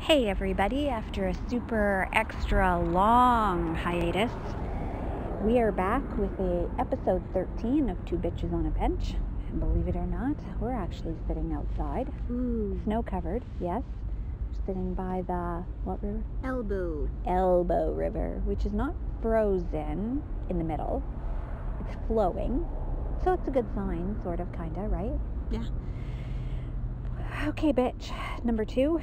Hey everybody, after a super extra long hiatus, we are back with a episode 13 of Two Bitches on a Bench. And believe it or not, we're actually sitting outside. Ooh, Snow covered, yes. Sitting by the what river? elbow. Elbow River, which is not frozen in the middle. It's flowing. So it's a good sign, sort of, kinda, right? Yeah. Okay, bitch. Number two.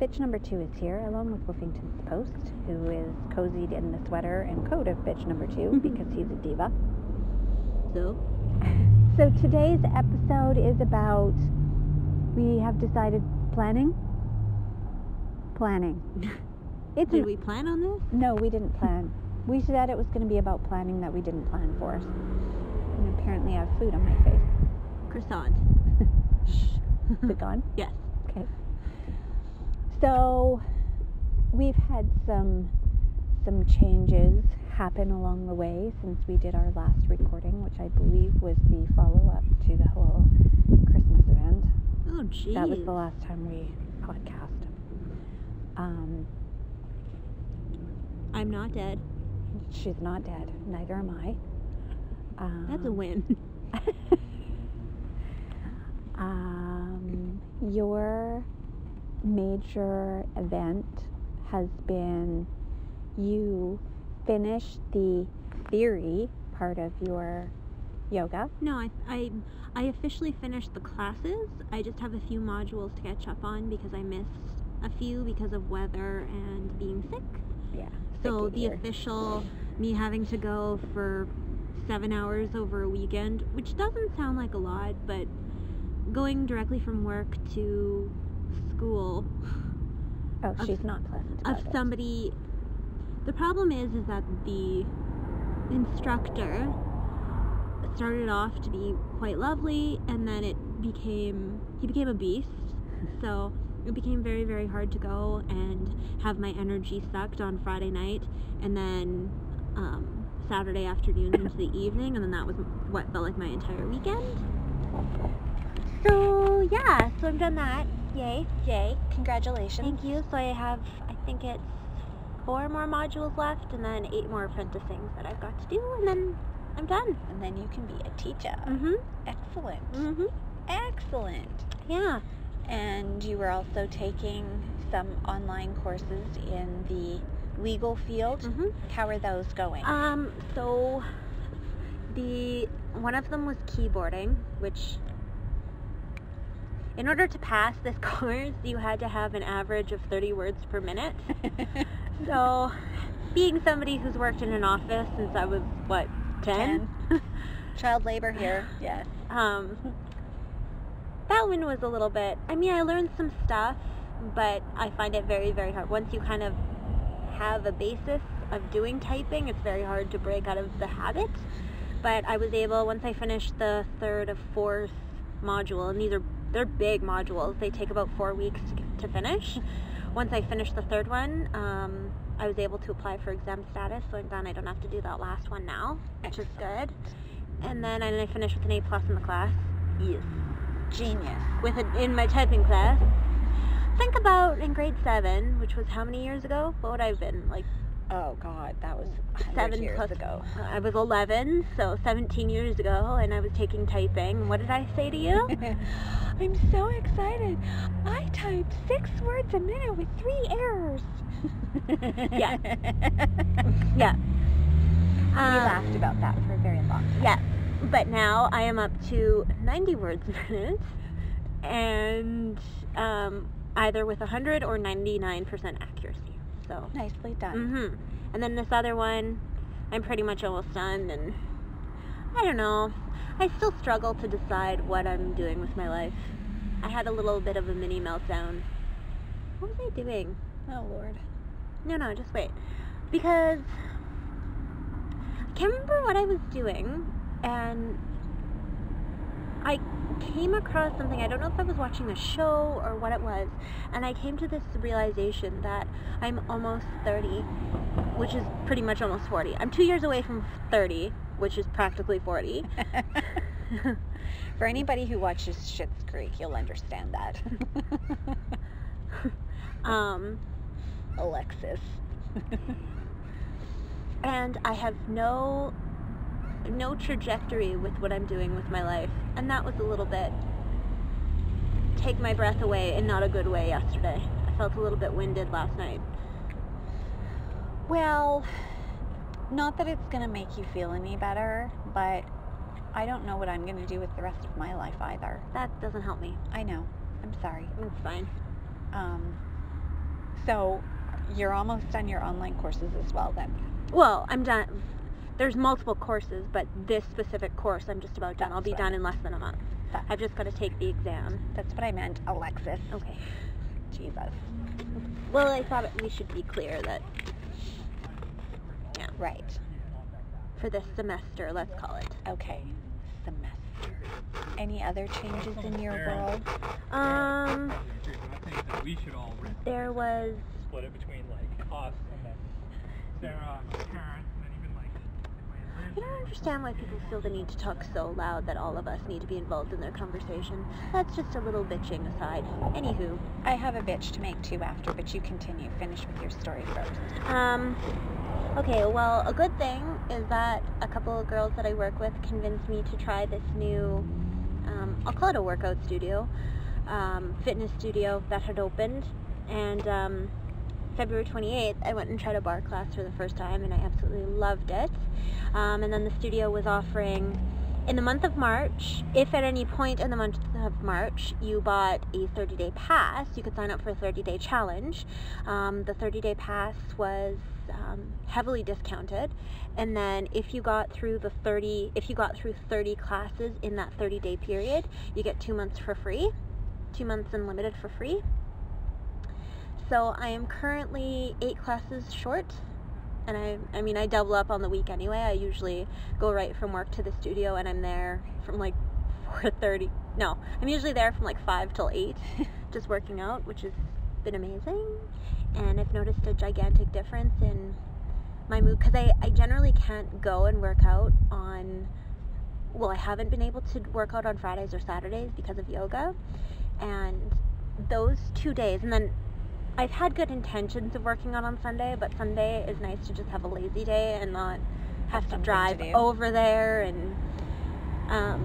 Bitch number two is here, along with Woofington's Post, who is cozied in the sweater and coat of bitch number two because he's a diva. So, So today's episode is about we have decided planning. Planning. It's did an, we plan on this? no, we didn't plan. We said it was going to be about planning that we didn't plan for. And apparently, I have food on my face. Croissant. Shh. Is it gone? Yes. So we've had some some changes happen along the way since we did our last recording, which I believe was the follow up to the whole Christmas event. Oh, jeez. That was the last time we podcast. Um, I'm not dead. she's not dead. Neither am I. Um, That's a win. Um, your major event has been you finished the theory part of your yoga. no, I, I, I officially finished the classes. I just have a few modules to catch up on because I missed a few because of weather and being sick. Yeah. So the official me having to go for seven hours over a weekend, which doesn't sound like a lot, but going directly from work to school Oh, of- she's not pleasant. of it. somebody the problem is is that the instructor started off to be quite lovely and then it became he became a beast so it became very very hard to go and have my energy sucked on friday night and then um, saturday afternoon into the evening and then that was what felt like my entire weekend so yeah so i've done that yay Yay! Congratulations. Thank you. So I have, I think it's four more modules left, and then eight more apprenticings that I've got to do, and then I'm done. And then you can be a teacher. Mm-hmm. Excellent. Mm-hmm. Excellent. Yeah. And you were also taking some online courses in the legal field. Mm-hmm. How are those going? Um. So the one of them was keyboarding, which in order to pass this course, you had to have an average of 30 words per minute. So, being somebody who's worked in an office since I was what 10, Child labor here. Yes. um, that one was a little bit. I mean, I learned some stuff, but I find it very, very hard. Once you kind of have a basis of doing typing, it's very hard to break out of the habit. But I was able once I finished the third of fourth module, and these are they're big modules. They take about four weeks to, to finish. Once I finished the third one, um, I was able to apply for exempt status, so I'm. I don't have to do that last one now, which is good. And then I, I finished with an A plus in the class. Yes. Genius. With an, in my typing class. Think about in grade seven, which was how many years ago? What would I have been like Oh God, that was seven years plus ago. I was 11, so 17 years ago, and I was taking typing. What did I say to you? I'm so excited. I typed six words a minute with three errors. Yeah. yeah. we Um, laughed about that for a very long time. Yeah, but now I am up to 90 words a minute, and um, either with 100 or 99% accuracy. So, Nicely done. Mm-hmm. and then this other one, I'm pretty much almost done, and I don't know. I still struggle to decide what I'm doing with my life. I had a little bit of a mini meltdown. What was I doing? Oh Lord. No, no, just wait. Because I can't remember what I was doing, and I came across something. I don't know if I was watching a show or what it was, and I came to this realization that I'm almost 30, which is pretty much almost 40. I'm two years away from 30, which is practically 40. For anybody who watches Schitt's Creek, you'll understand that. Um, Alexis. and I have no no trajectory with what I'm doing with my life. And that was a little bit take my breath away in not a good way yesterday. I felt a little bit winded last night. Well, not that it's going to make you feel any better, but I don't know what I'm going to do with the rest of my life either. That doesn't help me. I know. I'm sorry. It's fine. Um, so you're almost done your online courses as well then. Well, I'm done. There's multiple courses, but this specific course I'm just about done. That's I'll be what done in less than a month. That- I've just got to take the exam. That's what I meant, Alexis. Okay. Jesus. Well, I thought we should be clear that Yeah. Right. for this semester, let's call it. Okay. Semester. Any other changes in your world? Um, I think that we should all there was split it between like us and then Sarah, my parents, and then even like my I don't understand why people feel the need to talk so loud that all of us need to be involved in their conversation. That's just a little bitching aside. Anywho, I have a bitch to make too after, but you continue. Finish with your story first. um, okay, well, a good thing is that a couple of girls that I work with convinced me to try this new, um, I'll call it a workout studio, um, fitness studio that had opened. And um, February 28th, I went and tried a bar class for the first time, and I absolutely loved it. Um, and then the studio was offering in the month of March, if at any point in the month of March you bought a 30 day pass, you could sign up for a 30 day challenge. Um, the 30 day pass was um, heavily discounted. And then if you got through the 30, if you got through 30 classes in that 30 day period, you get two months for free, two months unlimited for free. So I am currently eight classes short and I, I mean, I double up on the week anyway. I usually go right from work to the studio, and I'm there from like 4:30. No, I'm usually there from like five till eight, just working out, which has been amazing. And I've noticed a gigantic difference in my mood because I, I generally can't go and work out on. Well, I haven't been able to work out on Fridays or Saturdays because of yoga, and those two days, and then I've had good intentions of working out on Sunday, but Sunday is nice to just have a lazy day and not have to something to drive do. over there and um,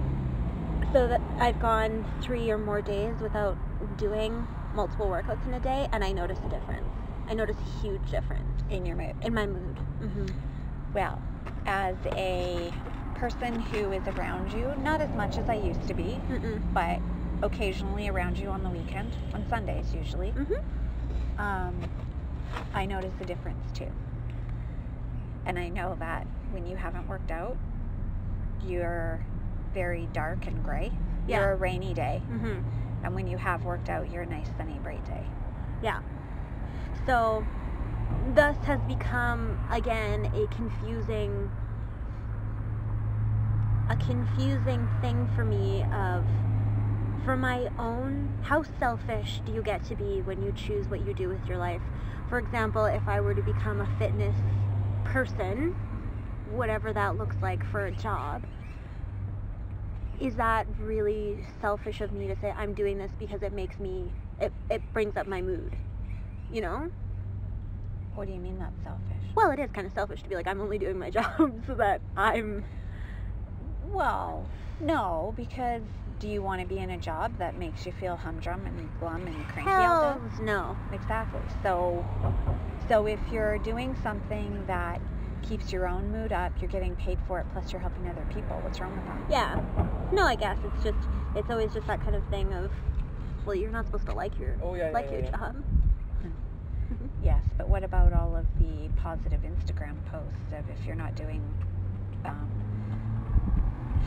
so that I've gone three or more days without doing multiple workouts in a day, and I notice a difference. I notice a huge difference In your mood. in my mood. hmm Well, as a person who is around you, not as much as I used to be, Mm-mm. but occasionally around you on the weekend, on Sundays usually, Mhm. Um, I notice a difference too. And I know that when you haven't worked out, you're very dark and gray. Yeah. You're a rainy day. Mhm. And when you have worked out, you're a nice sunny bright day. Yeah. So, thus has become again a confusing, a confusing thing for me of, for my own, how selfish do you get to be when you choose what you do with your life? For example, if I were to become a fitness person, whatever that looks like for a job, is that really selfish of me to say I'm doing this because it makes me it, it brings up my mood you know What do you mean that's selfish? well it is kind of selfish to be like I'm only doing my job so that I'm Well, no, because do you want to be in a job that makes you feel humdrum and glum and cranky all day? hells no Exactly. So, so if you're doing something that keeps your own mood up, you're getting paid for it, plus you're helping other people. What's wrong with that? yeah no I guess it's just it's always just that kind of thing of well you're not supposed to like your Oh, yeah, like yeah, your yeah, yeah. job Yes, but what about all of the positive Instagram posts of if you're not doing, um,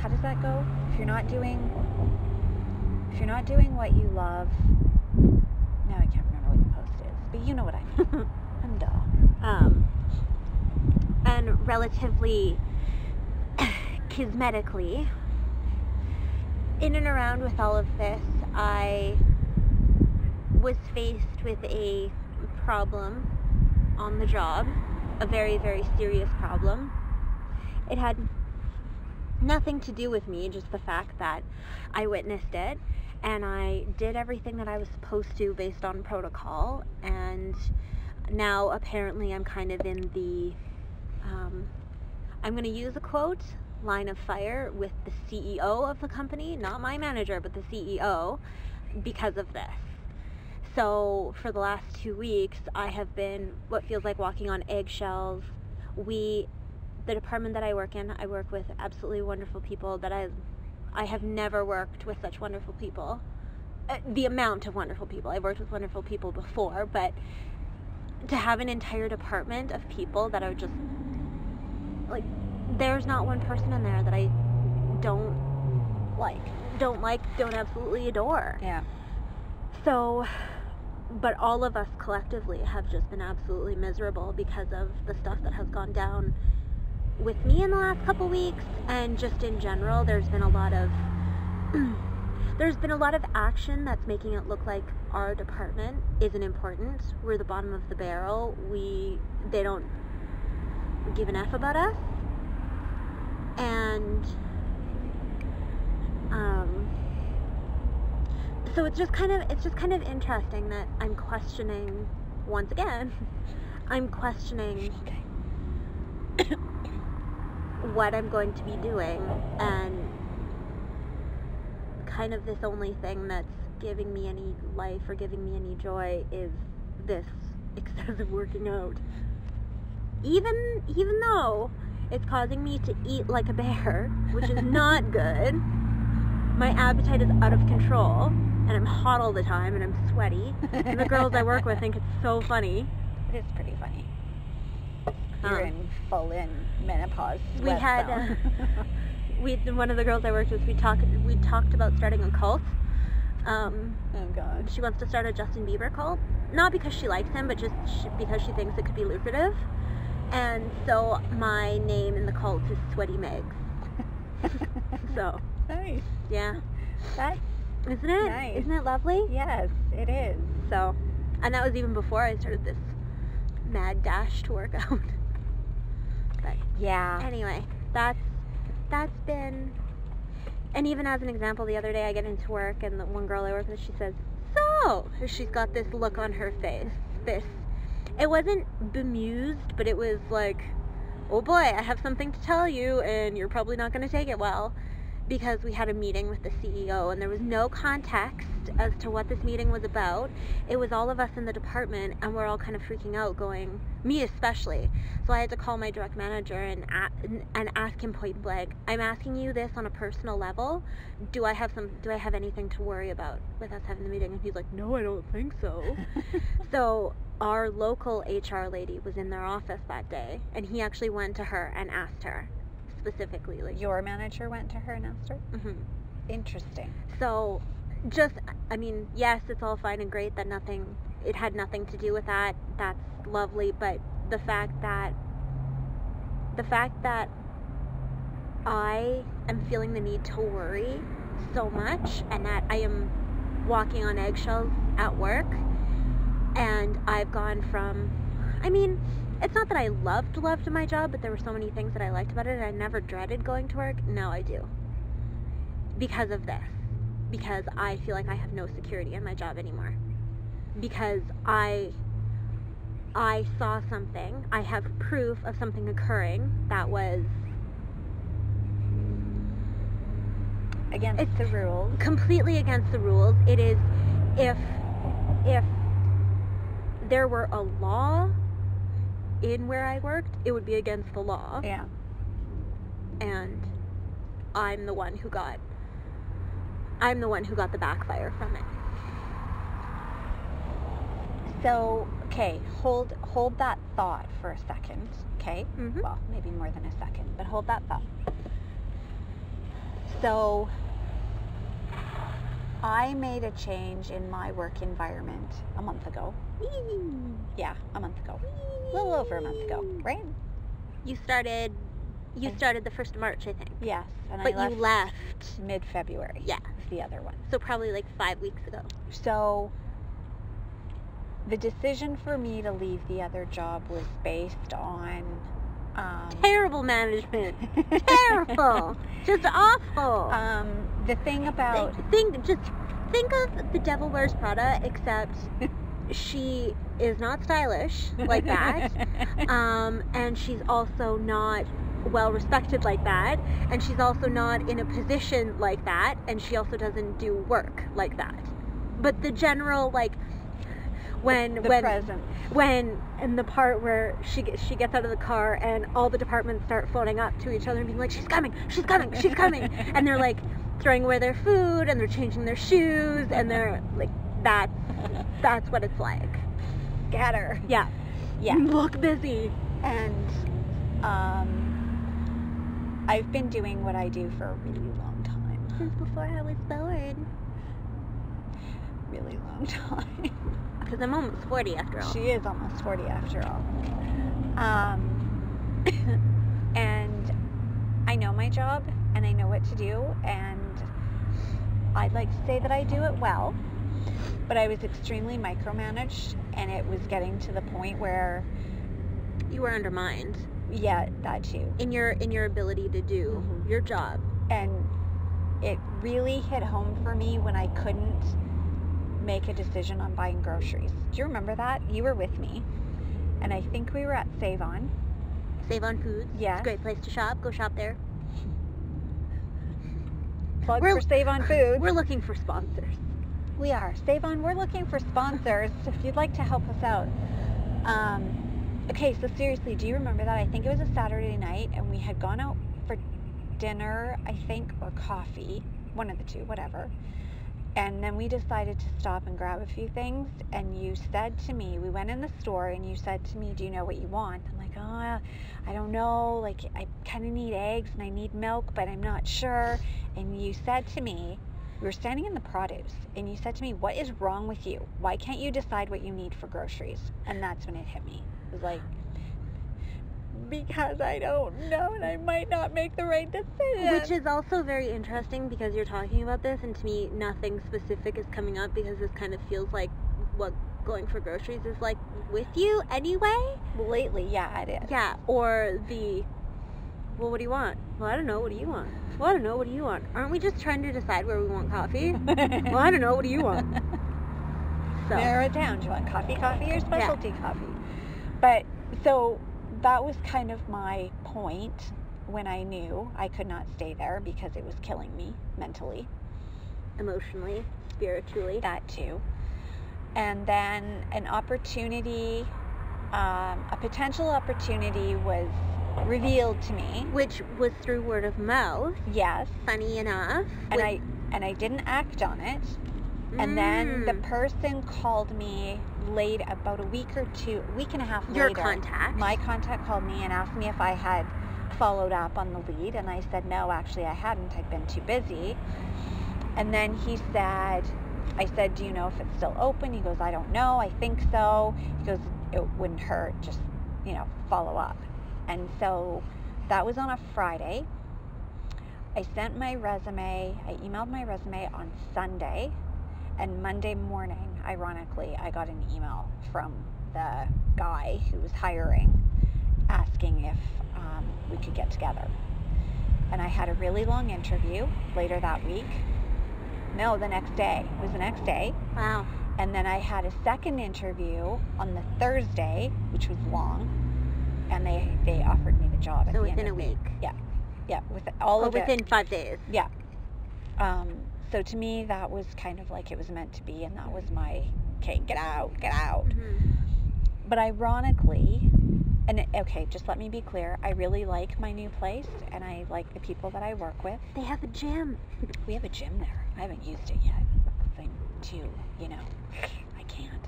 how does that go? If you're not doing, if you're not doing what you love, now I can't remember what the post is, but you know what I mean. I'm dull. um, and relatively cosmetically, in and around with all of this, I was faced with a problem on the job, a very, very serious problem. It had nothing to do with me, just the fact that I witnessed it and I did everything that I was supposed to based on protocol. And now apparently I'm kind of in the, um, I'm going to use a quote, line of fire with the CEO of the company, not my manager, but the CEO, because of this. So for the last two weeks, I have been what feels like walking on eggshells. We, the department that I work in, I work with absolutely wonderful people that I, I have never worked with such wonderful people. Uh, the amount of wonderful people. I've worked with wonderful people before, but to have an entire department of people that are just like, there's not one person in there that I don't like, don't like, don't absolutely adore. Yeah. So, but all of us collectively have just been absolutely miserable because of the stuff that has gone down with me in the last couple weeks and just in general there's been a lot of there's been a lot of action that's making it look like our department isn't important. We're the bottom of the barrel. We they don't give an f about us. And um so it's just kind of it's just kind of interesting that I'm questioning once again I'm questioning what I'm going to be doing and kind of this only thing that's giving me any life or giving me any joy is this excessive working out even even though it's causing me to eat like a bear which is not good my appetite is out of control and I'm hot all the time and I'm sweaty. And the girls I work with think it's so funny. It is pretty funny. You're Um, in full in menopause. we had uh, we one of the girls I worked with we talked we talked about starting a cult. Um, oh god. she wants to start a Justin Bieber cult, not because she likes him, but just sh- because she thinks it could be lucrative. And so my name in the cult is Sweaty Megs. So nice. yeah, That isn't it? Nice. Isn't it lovely? yes, it is. So, and that was even before I started this mad dash to work out. But Yeah. anyway, that's that's been. And even as an example, the other day I get into work and the one girl I work with, she says, "So," she's got this look on her face. This, it wasn't bemused, but it was like, "Oh boy, I have something to tell you, and you're probably not going to take it well." Because we had a meeting with the CEO and there was no context as to what this meeting was about. It was all of us in the department and we're all kind of freaking out, going, me especially. So I had to call my direct manager and and ask him point blank, "I'm asking you this on a personal level. Do I have some? Do I have anything to worry about with us having the meeting?" And he's like, "No, I don't think so." so our local HR lady was in their office that day, and he actually went to her and asked her specifically, like, Your manager went to her and asked her? mhm. Interesting. So, just, I mean, yes, it's all fine and great that nothing, it had nothing to do with that. That's lovely, but the fact that, the fact that I am feeling the need to worry so much and that I am walking on eggshells at work and I've gone from, I mean, it's not that I loved loved my job, but there were so many things that I liked about it and I never dreaded going to work. Now I do. Because of this. Because I feel like I have no security in my job anymore. Because I I saw something. I have proof of something occurring that was Against It's- the rules. completely against the rules. It is if if there were a law in where I worked it would be against the law Yeah. and I'm the one who got I'm the one who got the backfire from it So, okay, hold hold that thought for a second, okay? Mhm. Well, maybe more than a second, but hold that thought. So, I made a change in my work environment a month ago. Yeah, a month ago. A little over a month ago, right? You started you started the first of March, I think. Yes, and But I you left left mid-February. Yeah. the other one. so probably like five weeks ago. So the decision for me to leave the other job was based on Um, Terrible management. Terrible. Just awful. um, the thing about think, think just think of the Devil Wears Prada, except she is not stylish like that, um, and she's also not well respected like that, and she's also not in a position like that, and she also doesn't do work like that. But the general like when the when present. when in the part where she gets she gets out of the car and all the departments start phoning up to each other and being like she's coming she's coming she's coming and they're like throwing away their food and they're changing their shoes and they're like that that's what it's like Get her. yeah Yeah. look busy And um, I've been doing what I do for a really long time. since before I was born Really long time. because I'm almost 40 after all She is almost 40 after all. Um, and I know my job and I know what to do and I'd like to say that I do it well. But I was extremely micromanaged and it was getting to the point where, you were undermined yeah, that too. in your in your ability to do Mhm. your job And it really hit home for me when I couldn't make a decision on buying groceries. Do you remember that? You were with me. And I think we were at Save On. save on foods a great place to shop go shop there Plug We're- for Save On Foods. we're looking for sponsors We are. Save On, we're looking for sponsors if you'd like to help us out. Um, okay, so seriously, do you remember that? I think it was a Saturday night and we had gone out for dinner, I think, or coffee, one of the two, whatever. And then we decided to stop and grab a few things. And you said to me, we went in the store and you said to me, Do you know what you want? I'm like, Oh, I don't know. Like, I kind of need eggs and I need milk, but I'm not sure. And you said to me, we were standing in the produce and you said to me, What is wrong with you? Why can't you decide what you need for groceries? And that's when it hit me. It was like, Because I don't know and I might not make the right decision. Which is also very interesting because you're talking about this, and to me, nothing specific is coming up because this kind of feels like what going for groceries is like with you anyway. lately, yeah, it is. Yeah, or the, well, what do you want? Well, I don't know. What do you want? Well, I don't know. What do you want? Aren't we just trying to decide where we want coffee? well, I don't know. What do you want? So, Narrow it down. Do you want coffee, coffee, or specialty coffee? But so that was kind of my point when I knew I could not stay there because it was killing me mentally. emotionally, spiritually. that too. And then an opportunity, um, a potential opportunity was revealed to me. Which was through word of mouth, Yes, funny enough. and with- I and I didn't act on it. And then the Mm. person called me late, about a week or two, week and a half your later. Your contact. My contact called me and asked me if I had followed up on the lead, and I said no, actually I hadn't. I'd been too busy. And then he said, I said, do you know if it's still open? He goes, I don't know. I think so. He goes, it wouldn't hurt. Just, you know, follow up. And so that was on a Friday. I sent my resume, I emailed my resume on Sunday. And Monday morning, ironically, I got an email from the guy who was hiring asking if um, we could get together. And I had a really long interview later that week. No, the next day. It was the next day. Wow. And then I had a second interview on the Thursday, which was long. And they, they offered me the job So within a week. Yeah, Yeah, with all Or of it. within five days. Yeah. Um, so to me, that was kind of like it was meant to be, and that was my, okay, get out, get out. Mhm. But ironically, and it- okay, just let me be clear, I really like my new place, and I like the people that I work with. They have a gym. We have a gym there. I haven't used it yet. I'm too, you know, I can't.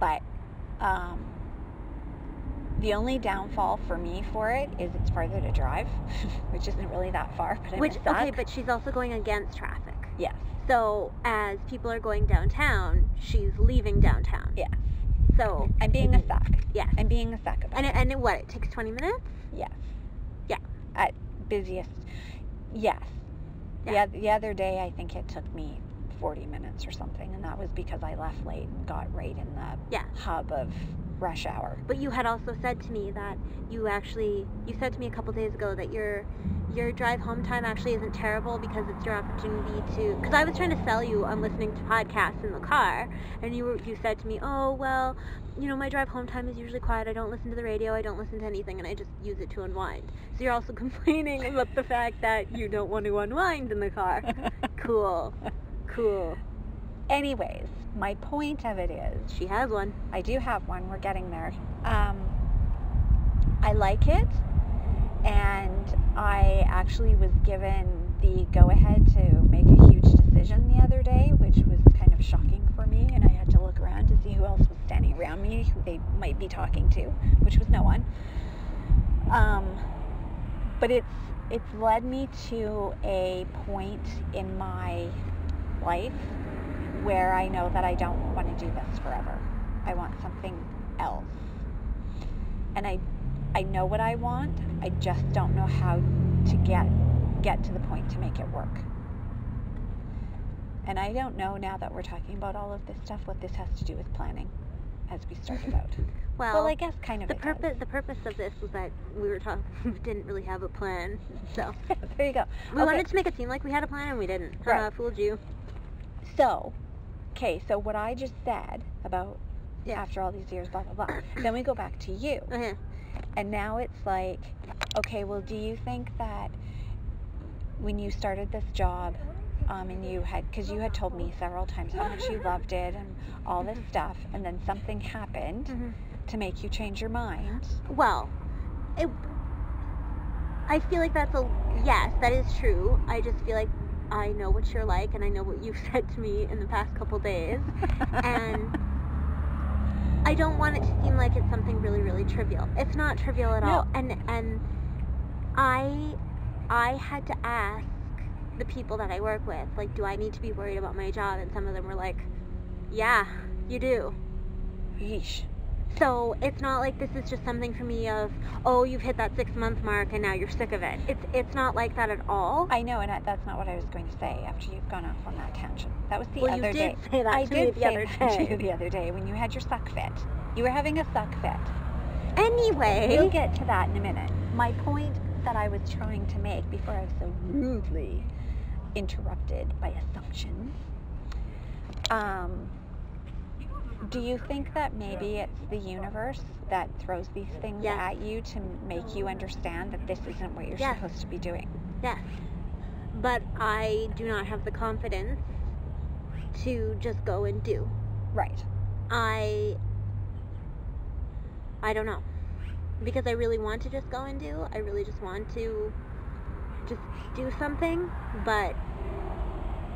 But um, the only downfall for me for it is it's farther to drive, which isn't really that far, but I'm Which okay, but she's also going against traffic. yes, So as people are going downtown, she's leaving downtown. Yeah. So I'm being a suck. yes. I'm being a suck about And it. and what? It takes twenty minutes. Yes. Yeah. At busiest. Yes. Yeah. The, the other day, I think it took me 40 minutes or something, and that was because I left late and got right in the Yeah. hub of rush hour. But you had also said to me that you actually you said to me a couple days ago that your your drive home time actually isn't terrible because it's your opportunity to because I was trying to sell you on listening to podcasts in the car and you were, you said to me, "Oh, well, you know, my drive home time is usually quiet. I don't listen to the radio. I don't listen to anything and I just use it to unwind." So you're also complaining about the fact that you don't want to unwind in the car. cool. Cool. Anyways, my point of it is She has one. I do have one. We're getting there. Um, I like it, and I actually was given the go ahead to make a huge decision the other day, which was kind of shocking for me. And I had to look around to see who else was standing around me, who they might be talking to, which was no one. Um, but it's it's led me to a point in my life where I know that I don't want to do this forever. I want something else. And I I know what I want. I just don't know how to get get to the point to make it work. And I don't know now that we're talking about all of this stuff what this has to do with planning as we started out. Well, well, I guess kind of the purpose does. the purpose of this was that we were talking we didn't really have a plan. So there you go. we Okay. wanted to make it seem like we had a plan and we didn't. Right. Uh, fooled you. So, okay, so what I just said about Yeah. after all these years, blah blah blah. then we go back to you. Uh-huh. And now it's like, okay, well, do you think that when you started this job, um, and you had, because you had told me several times how much you loved it and all this stuff, and then something happened Mhm. to make you change your mind? Well, it, I feel like that's a yes, that is true. I just feel like I know what you're like, and I know what you've said to me in the past couple days, and I don't want it to seem like it's something really, really trivial. It's not trivial at all. And and I I had to ask the people that I work with, like, do I need to be worried about my job? And some of them were like, Yeah, you do. Yeesh. So it's not like this is just something for me of, oh, you've hit that six month mark and now you're sick of it. It's it's not like that at all. I know, and I, that's not what I was going to say after you've gone off on that tangent. That was the well, you other did day. say that I to did the say other that to day. you the other day when you had your suck fit. You were having a suck fit. Anyway, We'll get to that in a minute. My point that I was trying to make before I was so rudely interrupted by assumptions. Um, do you think that maybe it's the universe that throws these things Yes. at you to make you understand that this isn't what you're Yes. supposed to be doing? yes, but I do not have the confidence to just go and do. Right. I I don't know because I really want to just go and do. I really just want to just do something, but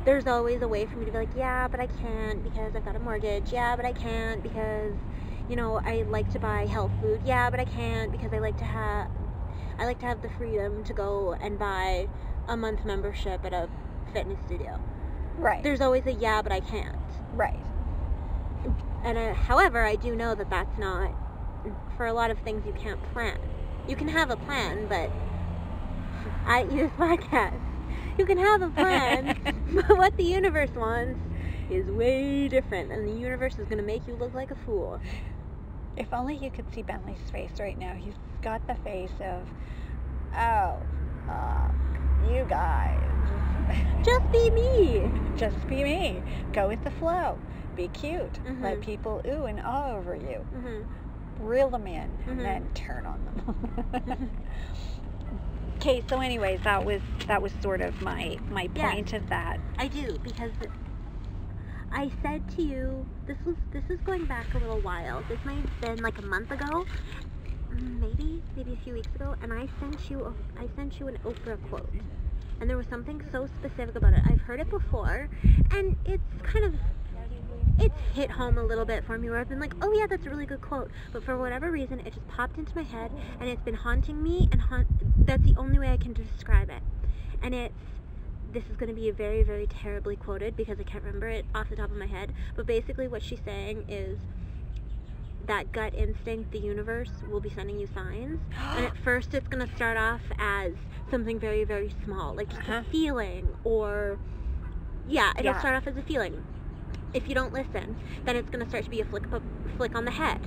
there's always a way for me to be like, yeah, but I can't because I've got a mortgage. Yeah, but I can't because you know I like to buy health food. Yeah, but I can't because I like to have I like to have the freedom to go and buy a month membership at a fitness studio. Right. There's always a yeah, but I can't. right. And uh, however, I do know that that's not for a lot of things you can't plan. You can have a plan, but I this podcast. You can have a plan, but what the universe wants is way different, and the universe is going to make you look like a fool. If only you could see Bentley's face right now. He's got the face of, oh, fuck, you guys. Just be me. Just be me. Go with the flow. Be cute. Let Mhm. people ooh and ah over you. hmm Reel them in Mhm. and then turn on them. okay, so anyways, that was that was sort of my my Yeah. point of that. I do because I said to you this was this is going back a little while. This might have been like a month ago, maybe maybe a few weeks ago, and I sent you a, I sent you an Oprah quote, and there was something so specific about it. I've heard it before, and it's kind of it's hit home a little bit for me where I've been like, oh yeah, that's a really good quote, but for whatever reason, it just popped into my head, and it's been haunting me, and haunt. That's the only way I can describe it, and it's this is going to be very, very terribly quoted because I can't remember it off the top of my head. But basically, what she's saying is that gut instinct, the universe will be sending you signs. and at first, it's going to start off as something very, very small, like just Uh-huh. a feeling, or yeah, it'll Yeah. start off as a feeling. If you don't listen, then it's going to start to be a flick, flick on the head.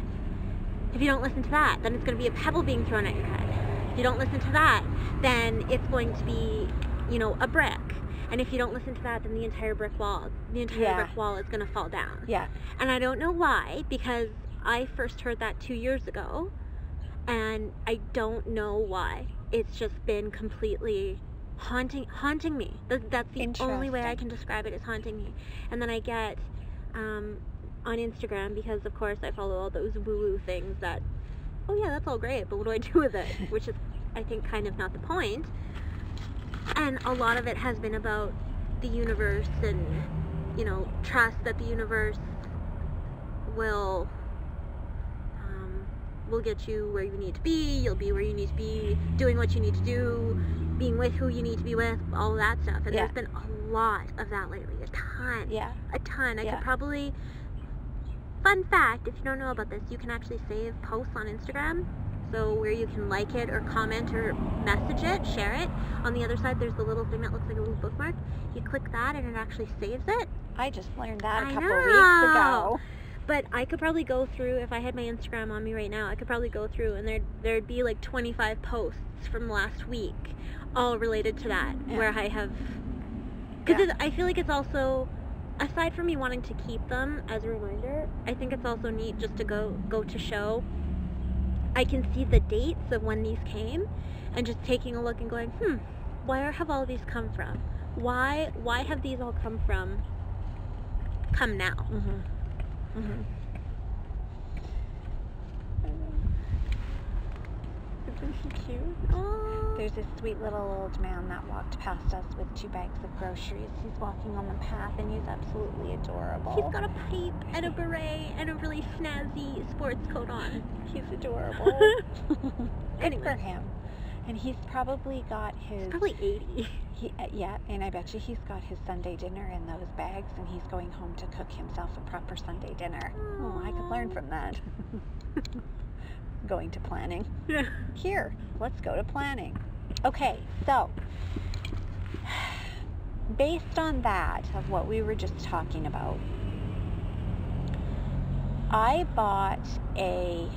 If you don't listen to that, then it's going to be a pebble being thrown at your head. If you don't listen to that, then it's going to be, you know, a brick. And if you don't listen to that, then the entire brick wall, the entire Yeah. brick wall is going to fall down. Yeah. And I don't know why, because I first heard that two years ago, and I don't know why. It's just been completely haunting haunting me. That's the only way I can describe it is haunting me. And then I get um, on Instagram because of course I follow all those woo woo things that, oh yeah, that's all great, but what do I do with it? Which is I think kind of not the point. And a lot of it has been about the universe and you know trust that the universe will um, will get you where you need to be. You'll be where you need to be, doing what you need to do, being with who you need to be with, all that stuff. And Yeah. there's been a lot of that lately, a ton, Yeah. a ton. I Yeah. could probably. Fun fact: If you don't know about this, you can actually save posts on Instagram. So where you can like it or comment or message it, share it. On the other side, there's the little thing that looks like a little bookmark. You click that, and it actually saves it. I just learned that a I couple weeks ago. But I could probably go through if I had my Instagram on me right now. I could probably go through and there there'd be like 25 posts from last week, all related to that, Yeah. where I have. Because Yeah. I feel like it's also, aside from me wanting to keep them as a reminder, I think it's also neat just to go go to show. I can see the dates of when these came, and just taking a look and going, hmm, where have all these come from? Why why have these all come from? Come now. Mm-hmm. Mm-hmm. Isn't he cute? Oh. There's this sweet little old man that walked past us with two bags of groceries. He's walking on the path and he's absolutely adorable. He's got a pipe and a beret and a really snazzy sports coat on. He's adorable. Good Anyway. for him. And he's probably got his He's probably 80. he, uh, yeah, and I bet you he's got his Sunday dinner in those bags and he's going home to cook himself a proper Sunday dinner. Oh, I could learn from that. going to planning. Yeah. Here, let's go to planning. Okay, so based on that of what we were just talking about, I bought a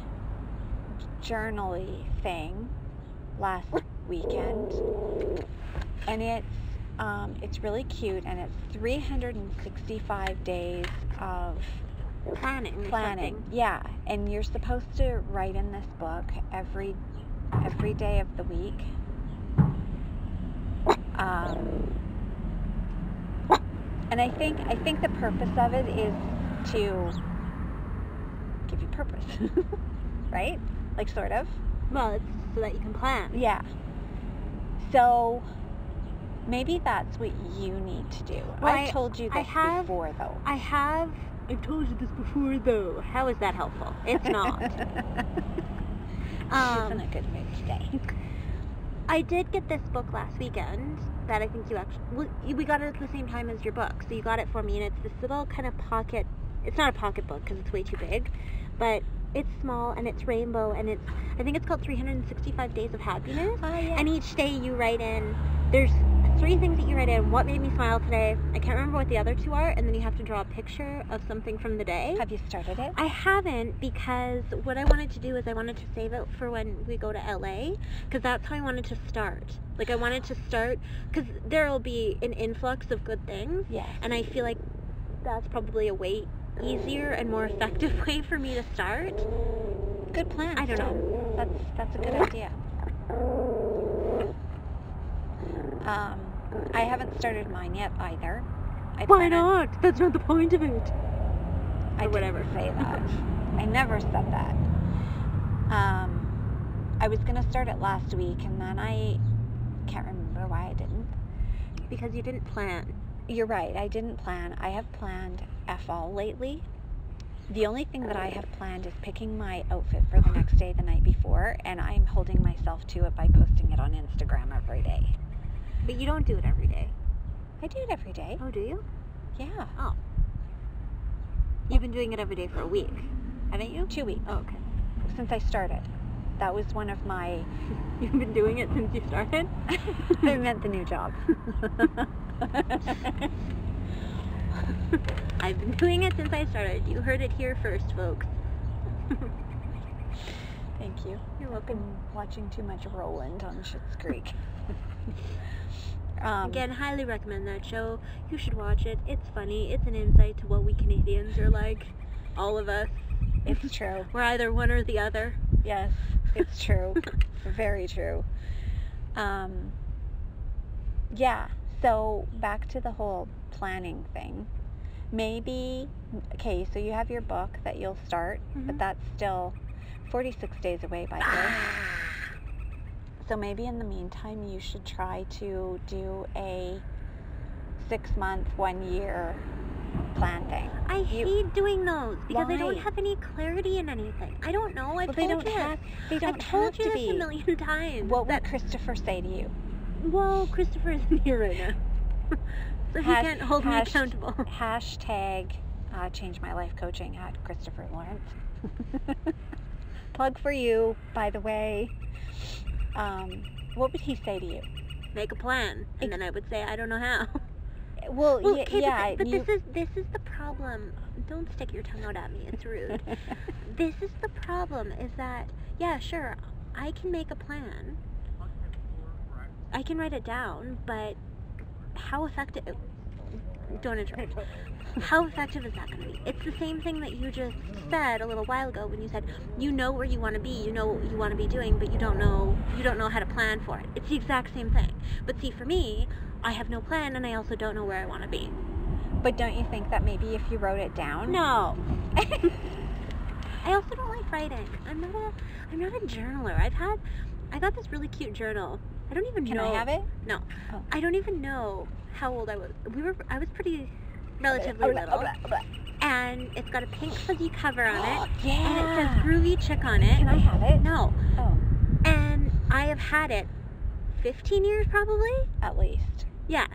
journaly thing last weekend, and it's um, it's really cute, and it's 365 days of Planning. planning. Yeah, and you're supposed to write in this book every every day of the week. Um, and I think I think the purpose of it is to give you purpose, right? Like sort of. Well, it's so that you can plan. Yeah. So maybe that's what you need to do. Well, I've I- told you I this have- before, though. I have. I've told you this before, though. How is that helpful? It's not. She's Um, in a good mood today. I did get this book last weekend that I think you actually we got it at the same time as your book, so you got it for me, and it's this little kind of pocket. It's not a pocket book because it's way too big, but it's small and it's rainbow and it's I think it's called 365 Days of Happiness. Oh, yeah. And each day you write in. There's three things that you write in. What made me smile today? I can't remember what the other two are, and then you have to draw a picture of something from the day. Have you started it? I haven't because what I wanted to do is I wanted to save it for when we go to LA because that's how I wanted to start. Like I wanted to start because there will be an influx of good things, Yes. and I feel like that's probably a way easier and more effective way for me to start. Good plan. I don't know. That's that's a good idea. Um, I haven't started mine yet either. I Why plan on- not? That's not the point of it. I Or whatever. didn't say that. I never said that. Um, I was gonna start it last week, and then I can't remember why I didn't. Because you didn't plan. You're right. I didn't plan. I have planned F all lately. The only thing that I have planned is picking my outfit for the next day the night before, and I'm holding myself to it by posting it on Instagram every day. But you don't do it every day. I do it every day. Oh, do you? Yeah. Oh. You've been doing it every day for a week, haven't you? Two weeks Oh, okay. since I started. That was one of my. You've been doing it since you started? I meant the new job. I've been doing it since I started. You heard it here first, folks. Thank you. You're I've been watching too much Roland on Schitt's Creek. um, Again, highly recommend that show. You should watch it. It's funny. It's an insight to what we Canadians are like. All of us. it's true. We're either one or the other. Yes, it's true. Very true. Um, yeah, so back to the whole planning thing. Maybe, okay, so you have your book that you'll start, but Mhm. that's still 46 days away by this. So maybe in the meantime, you should try to do a six month, one year plan thing. I You- hate doing those because I don't have any clarity in anything. I don't know. I've Well, they don't you have. They don't I've told you to this be. a million times. What would Christopher say to you? Well, Christopher isn't here right now. so he can't hold me hash- accountable. Hashtag uh, change my life coaching at Christopher Lawrence. Plug for you, by the way. Um, what would he say to you? Make a plan. And then I would say, I don't know how. Well, Well, ye- okay, yeah, but, but you, this is this is the problem. Don't stick your tongue out at me. It's rude. this is the problem. Is that yeah, sure, I can make a plan. I can write it down, but how effective? Don't interrupt. How effective is that going to be? It's the same thing that you just said a little while ago when you said you know where you want to be, you know what you want to be doing, but you don't know you don't know how to plan for it. It's the exact same thing. But see, for me, I have no plan, and I also don't know where I want to be. but don't you think that maybe if you wrote it down? No. I also don't like writing. I'm not a I'm not a journaler. I've had I got this really cute journal. I don't even Can know. I have it? No. Oh. I don't even know how old I was. We were I was pretty relatively Oh, little. And it's got a pink fuzzy cover on it. yeah. And it says groovy chick on it. Can I have it? No. Oh, And I have had it 15 years probably? at least. Yeah.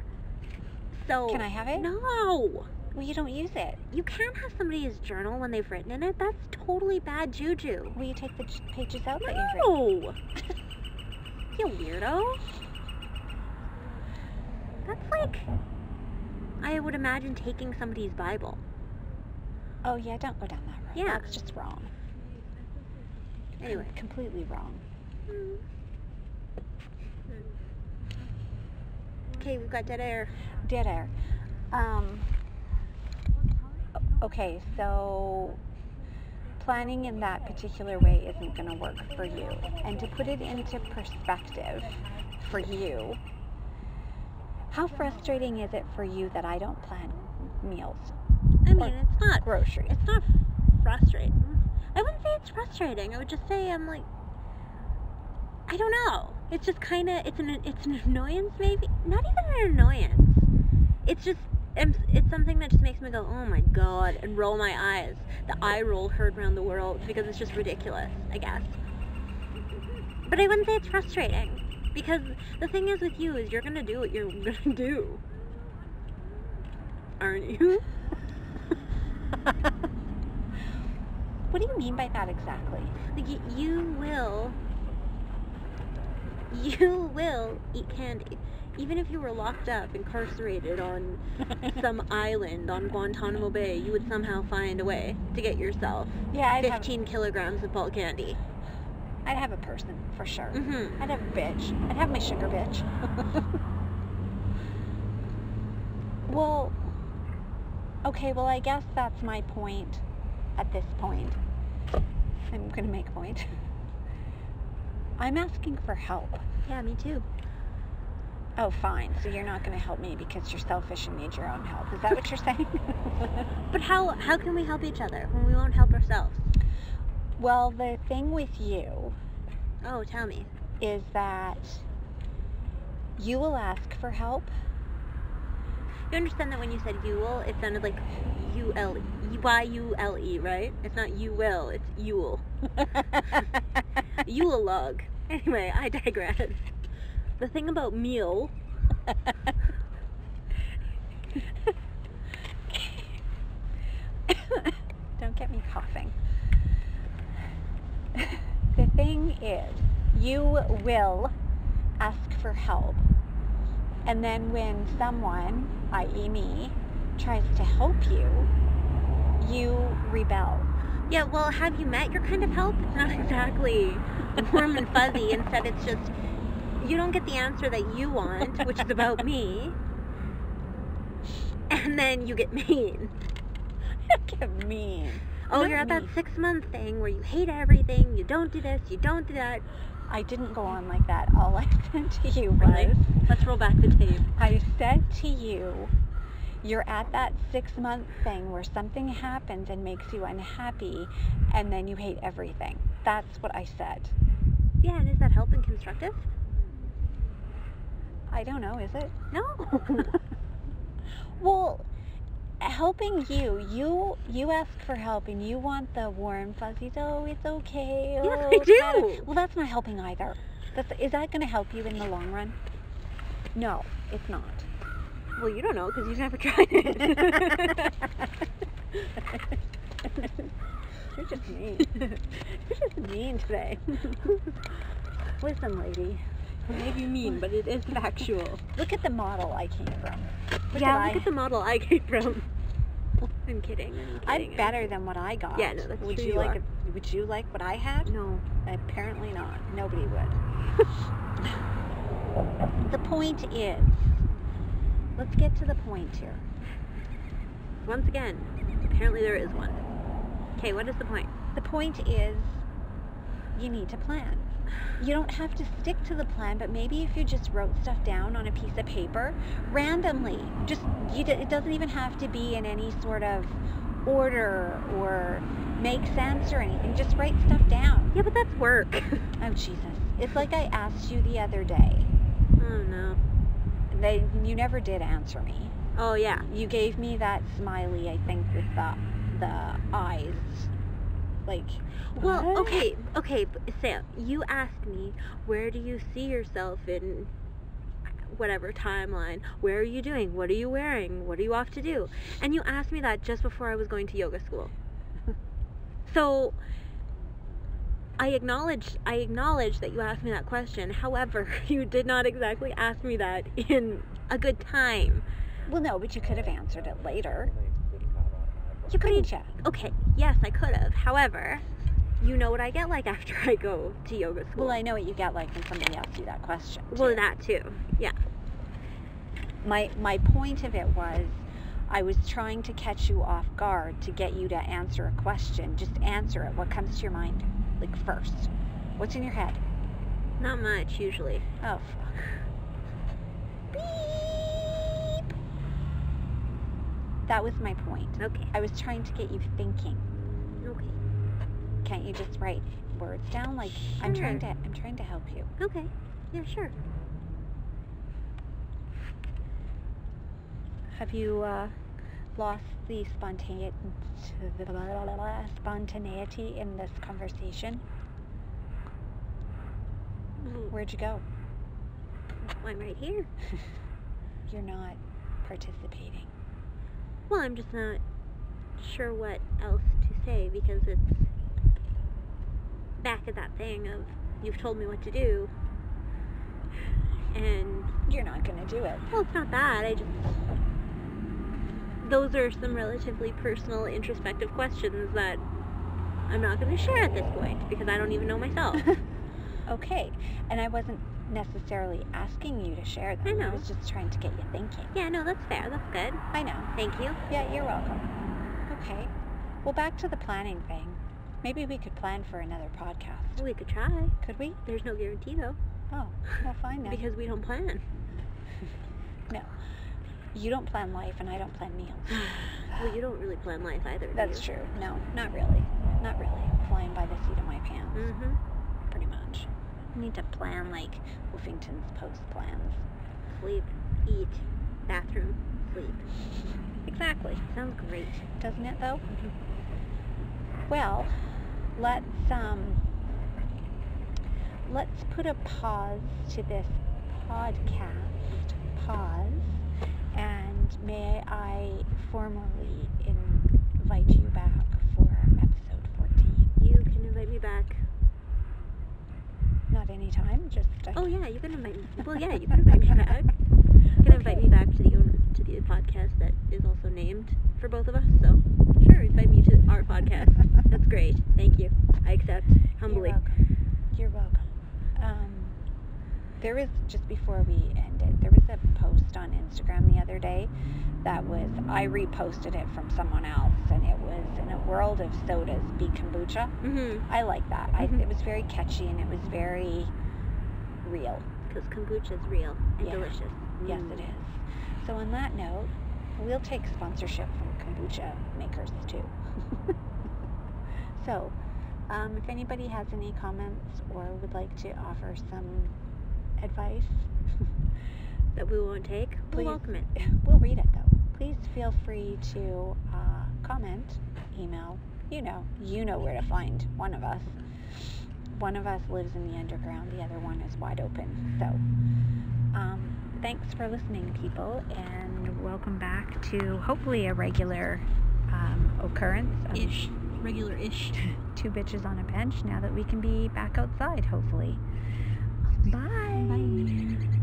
So Can I have it? No. Well, you don't use it. You can't have somebody's journal when they've written in it. That's totally bad juju. Will you take the pages out that you've written? No! you weirdo. That's like, I would imagine taking somebody's Bible. Oh, yeah, don't go down that road. Yeah. That's just wrong. Anyway. Completely wrong. Okay, we've got dead air. Dead air. Um, okay, so planning in that particular way isn't going to work for you. And to put it into perspective for you, how frustrating is it for you that I don't plan meals, I mean, it's not, groceries? it's not frustrating. I wouldn't say it's frustrating. I would just say I'm like, I don't know. It's just kind of, it's an, it's an annoyance maybe. Not even an annoyance. It's just, it's it's something that just makes me go, oh my god, and roll my eyes. The eye roll heard around the world because it's just ridiculous, I guess. But I wouldn't say it's frustrating. Because the thing is with you is you're gonna do what you're gonna do. Aren't you? What do you mean by that exactly? Like you will, you will eat candy, even if you were locked up, incarcerated on some island on Guantanamo Bay. You would somehow find a way to get yourself yeah, I'd have, 15 kilograms of bulk candy. I'd have a person for sure. Mm-hmm. I'd have a bitch. I'd have my sugar bitch. well, okay, well, I guess that's my point at this point. I'm going to make a point. I'm asking for help. Yeah, me too. Oh, fine. So you're not going to help me because you're selfish and need your own help. Is that what you're saying? But how how can we help each other when we won't help ourselves? well, the thing with you Oh, tell me. is that you will ask for help You understand that when you said you will, it sounded like U L Y U L E, right? It's not you will, it's Yule. Yule log. Anyway, I digress. The thing about meal. Don't get me coughing. the thing is, you will ask for help. And then when someone, i.e., me, tries to help you, you rebel. Yeah, well, have you met your kind of help? It's not exactly warm and fuzzy. Instead, it's just you don't get the answer that you want, which is about me, and then you get mean. I Get mean. Oh, Not you're at that six month thing where you hate everything, you don't do this, you don't do that. I didn't go on like that. All I said to you was, Really? Let's roll back the tape. I said to you, you're at that six month thing where something happens and makes you unhappy, and then you hate everything. That's what I said. Yeah, and is that helping constructive? I don't know, is it? No. Well, helping you, you you ask for help and you want the warm fuzzies. Oh, it's okay. Yes, oh, I it's not a-" do. Well, that's not helping either. That's, is that going to help you in the long run? No, it's not. well, you don't know because you've never tried it. You're just mean. You're just mean today. Listen, lady. Maybe you mean, but it is factual. Look at the model I came from. Look yeah, at look I, at the model I came from. I'm kidding. I'm I'm kidding. better than what I got. Yeah, no, that's would true you you like a, Would you like what I had? No. Apparently not. Nobody would. the point is, let's get to the point here. Once again, apparently there is one. Okay, what is the point? The point is, you need to plan. You don't have to stick to the plan, but maybe if you just wrote stuff down on a piece of paper randomly, just you, it doesn't even have to be in any sort of order or make sense or anything. Just write stuff down. Yeah, but that's work. Oh Jesus! It's like I asked you the other day. oh no. They, you never did answer me. Oh yeah. You gave me that smiley, I think, with the the eyes. Like, Well, what? okay, okay, Sam, you asked me where do you see yourself in whatever timeline? Where are you doing? What are you wearing? What are you off to do? And you asked me that just before I was going to yoga school. So I acknowledge I acknowledge that you asked me that question. However, you did not exactly ask me that in a good time. Well, no, but you could have answered it later. You Couldn't you? Okay, yes, I could have. However, you know what I get like after I go to yoga school. Well, I know what you get like when somebody asks you that question. Well, too. that too. Yeah. my my point of it was I was trying to catch you off guard to get you to answer a question. Just answer it. What comes to your mind? Like first. What's in your head? Not much usually. Oh fuck. Beep. That was my point. Okay. I was trying to get you thinking. Okay. Can't you just write words down? Like I'm trying to I'm trying to help you. Okay. Yeah, sure. Have you uh, lost the spontaneity spontaneity in this conversation? Well, Where'd you go? I'm right here. You're not participating. Well, I'm just not sure what else to say because it's back at that thing of you've told me what to do. And You're not gonna do it. well, it's not that. I just those are some relatively personal, introspective questions that I'm not going to share at this point because I don't even know myself. Okay. And I wasn't necessarily asking you to share them. I know. I was just trying to get you thinking. yeah, no, that's fair. That's good. I know. Thank you. Yeah, you're welcome. Okay. Well, back to the planning thing. Maybe we could plan for another podcast. We could try. Could we? There's no guarantee though Oh, well, fine then. because we don't plan. no. You don't plan life and I don't plan meals. Well, you don't really plan life either. That's true. No, not really. Not really. Flying by the seat of my pants, Mm-hmm. Need to plan like Wolfington's post plans. Sleep, eat, bathroom, sleep. Exactly. Sounds great. Doesn't it though? Well, let's um let's put a pause to this podcast. Pause. And may I formally invite you back for episode 14. You can invite me back. Not anytime, just I Oh yeah, you can invite me. Well, yeah, you can invite me back. You can invite me back to the to the podcast that is also named for both of us. So sure, invite me to our podcast That's great. Thank you. I accept humbly. You're welcome. You're welcome. Um, there was just before we ended, there was a post on Instagram the other day that was I reposted it from someone else, and it was in a world of sodas, be kombucha. Mhm. I like that. I, Mhm. it was very catchy and it was very real. Because kombucha is real and Yeah. delicious. Yes, Mm. it is. So on that note, we'll take sponsorship from kombucha makers too. so, um, if anybody has any comments or would like to offer some advice, That we won't take. Please. We'll welcome it. we'll read it though. Please feel free to uh, comment, email. You know, you know where to find one of us. One of us lives in the underground. The other one is wide open. So, um, thanks for listening, people, and welcome back to hopefully a regular um, occurrence of Ish. Regular ish. two bitches on a bench. Now that we can be back outside, hopefully. Bye. Bye.